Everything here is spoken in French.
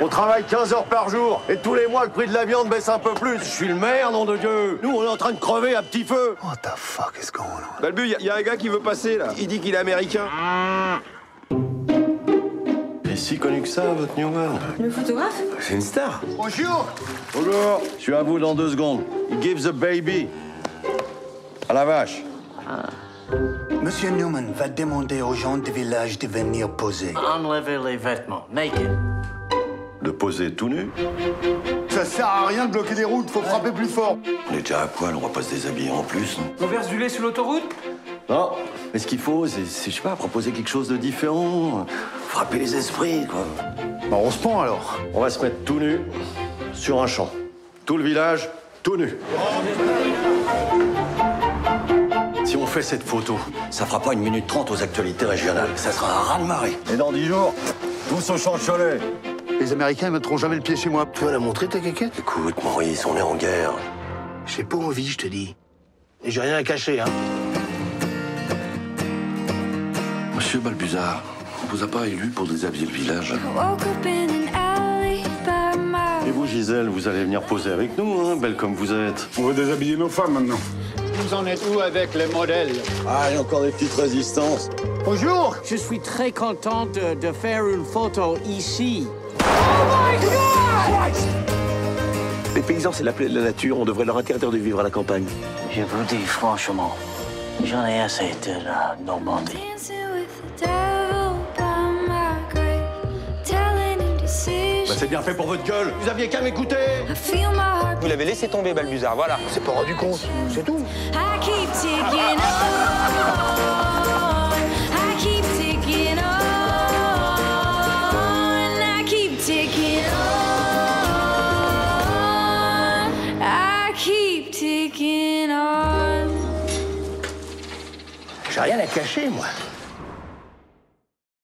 On travaille 15 heures par jour, et tous les mois, le prix de la viande baisse un peu plus. Je suis le maire, nom de Dieu Nous, on est en train de crever à petit feu What the fuck is going on? Balbu, il y, a un gars qui veut passer là. Il dit qu'il est américain. Il est si connu que ça, votre Newman Le photographe C'est une star. Bonjour Bonjour Je suis à vous dans deux secondes. Give the baby. À la vache. Monsieur Newman va demander aux gens du village de venir poser. Enlevez les vêtements. Naked. De poser tout nu Ça sert à rien de bloquer des routes, faut frapper plus fort. On est déjà à poil, on va pas se déshabiller en plus. On verse du lait sur l'autoroute Non, mais ce qu'il faut, c'est, c'est, je sais pas, proposer quelque chose de différent. Frapper les esprits, quoi. Bah on se pend alors. On va se mettre tout nu sur un champ. Tout le village, tout nu. Si on fait cette photo, ça fera pas une minute trente aux actualités régionales. Ça sera un raz-de-marée. Et dans dix jours, tous au champ de Cholet. Les Américains ils mettront jamais le pied chez moi. Tu vas la montrer ta caquette? Écoute, Maurice, on est en guerre. J'ai pas envie, je te dis. Et j'ai rien à cacher, hein. Monsieur Balbuzard, on vous a pas élu pour déshabiller le village Et vous, Gisèle, vous allez venir poser avec nous, hein, belle comme vous êtes. On veut déshabiller nos femmes maintenant. Vous en êtes où avec les modèles? Ah, il y a encore des petites résistances. Bonjour Je suis très content de, de faire une photo ici. Les paysans, c'est la plaie de la nature. On devrait leur interdire de vivre à la campagne. Je vous dis franchement, j'en ai assez de la Normandie. Bah, c'est bien fait pour votre gueule. Vous aviez qu'à m'écouter. I feel my heart. Vous l'avez laissé tomber, Balbuzard, voilà. C'est pas rendu compte, c'est tout. J'ai rien à cacher, moi.